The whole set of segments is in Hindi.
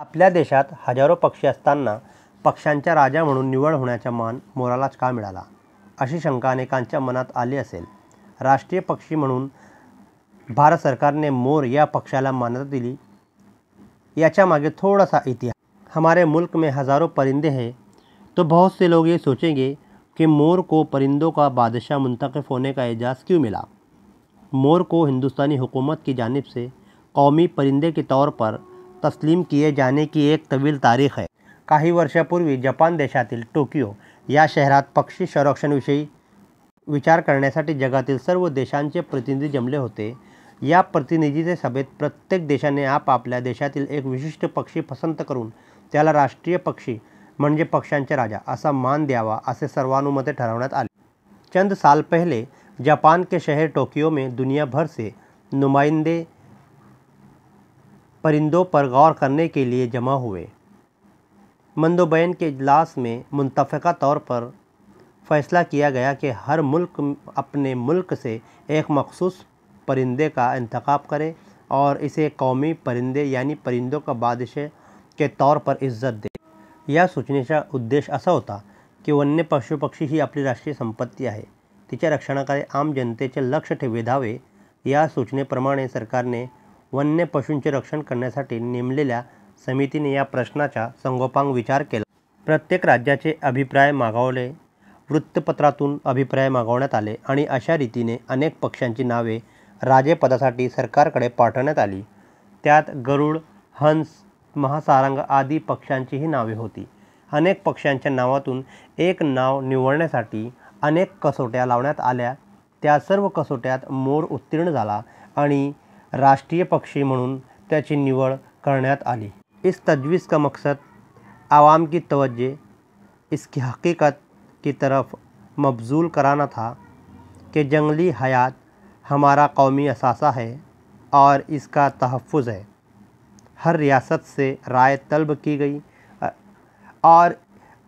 आपल्या देशात हजारो पक्षी असताना पक्ष्यांचा राजा म्हणून निवड होण्याचा मान मोरालाच का मिळाला? अशी शंका अनेकांच्या मनात आली असेल. राष्ट्रीय पक्षी म्हणून भारत सरकारने मोर या पक्षाला मान्यता दिली. थोड़ा सा इतिहास. हमारे मुल्क में हज़ारों परिंदे हैं। तो बहुत से लोग ये सोचेंगे कि मोर को परिंदों का बादशाह मुंतखब होने का एजाज़ क्यों मिला? मोर को हिंदुस्तानी हुकूमत की जानिब से कौमी परिंदे के तौर पर तस्लीम किए जाने की एक तवील तारीख आहे काही वर्षापूर्वी जपान देशातील टोकियो या शहरात पक्षी संरक्षणविषयी विचार करण्यासाठी जगातील सर्व देशांचे प्रतिनिधी जमले होते. या प्रतिनिधीचे सभेत प्रत्येक देशाने आपापल्या देशातील एक विशिष्ट पक्षी पसंत करून त्याला राष्ट्रीय पक्षी म्हणजे पक्ष्यांचे राजा असा मान द्यावा असे सर्वानुमते ठरवण्यात आले. चंद साल पहले जापान के शहर टोक्यो में दुनिया भर से नुमाइंदे परिंदों पर गौर करने के लिए जमा हुए। मंदोबैन के इजलास में मुतफ़ा तौर पर फ़ैसला किया गया कि हर मुल्क अपने मुल्क से एक मखसूस परिंदे का इंतखब करे और इसे कौमी परिंदे यानी परिंदों का बादशाह के तौर पर इज़्ज़त दे। या सूचनेचा उद्देश असा होता की वन्य पशु पक्षी ही आपली राष्ट्रीय संपत्ती आहे तिच्या रक्षणाकडे आम जनतेचे लक्ष वेधावे या सूचनेप्रमाणे सरकारने वन्य पशूंचे रक्षण करण्यासाठी नेमलेल्या समितीने या प्रश्नाचा संगोपांग विचार केला. प्रत्येक राज्याचे अभिप्राय मागवले वृत्तपत्रातून अभिप्राय मागवण्यात आले आणि अशा रीतीने अनेक पक्ष्यांची नावे राजेपदासाठी सरकारकडे पाठवण्यात आली. त्यात गरुड हंस महासारंग आदी पक्ष्यांचीही नावे होती. अनेक पक्ष्यांच्या नावातून एक नाव निवडण्यासाठी अनेक कसोट्या लावण्यात आल्या. त्या सर्व कसोट्यात मोर उत्तीर्ण झाला आणि राष्ट्रीय पक्षी त्याची निवड आली. इस तजवीज़ का मकसद? आवाम की तवज्जो इसकी हकीकत की तरफ़ मबजूल कराना था कि जंगली हयात हमारा कौमी असासा है और इसका तहफ़ है। हर रियासत से राय तलब की गई और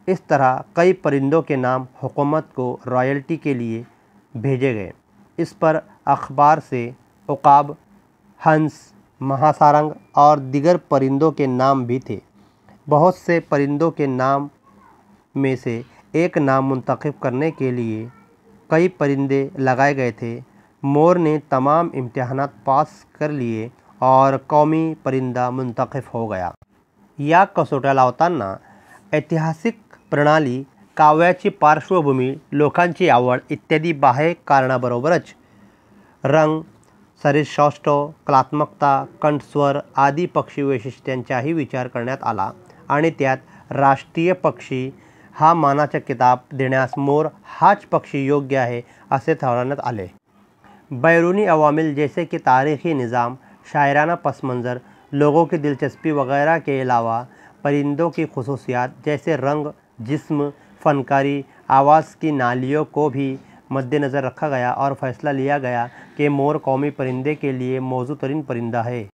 इस तरह कई परिंदों के नाम हुकूमत को रॉयल्टी के लिए भेजे गए। इस पर अखबार से उकाब हंस, महासारंग और दिगर परिंदों के नाम भी थे। बहुत से परिंदों के नाम में से एक नाम मुंतखब करने के लिए कई परिंदे लगाए गए थे। मोर ने तमाम इम्तहान पास कर लिए और कौमी परिंदा मुंतखब हो गया। या कसोट्या लावताना ऐतिहासिक प्रणाली, काव्याची पार्श्वभूमी, लोकांची आवड इत्यादी बाह्य कारणाबरोबरच रंग शरीरसौष्ठव कलात्मकता कंठस्वर आदी पक्षी वैशिष्ट्यांचाही विचार करण्यात आला. राष्ट्रीय पक्षी हा मानाचा किताब देण्यास मोर हाच पक्षी योग्य असे ठरवण्यात आले. बैरूनी अवामिल जैसे कि तारीख़ी निज़ाम, शायराना पस मंज़र लोगों की दिलचस्पी वगैरह के अलावा परिंदों की खसूसियात जैसे रंग, जिस्म, फ़नकारी, आवाज़ की नालियों को भी मद्देनज़र रखा गया और फ़ैसला लिया गया कि मोर कौमी परिंदे के लिए मौजू तरीन परिंदा है।